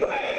Bye.